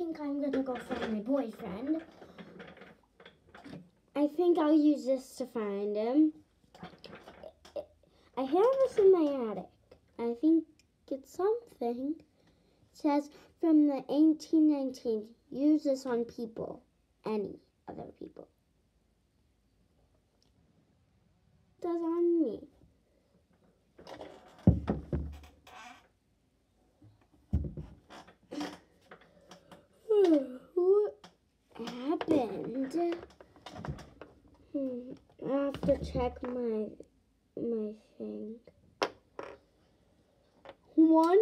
think I'm gonna go find my boyfriend. I think I'll use this to find him. I have this in my attic. I think it's something. It says from the 1819, use this on people, any other people. Does Hmm, I have to check my my thing. One